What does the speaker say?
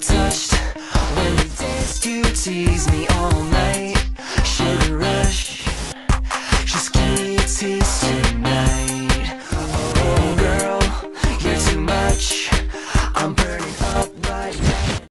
touched when you dance, to tease me all night. Sugar rush, just give me.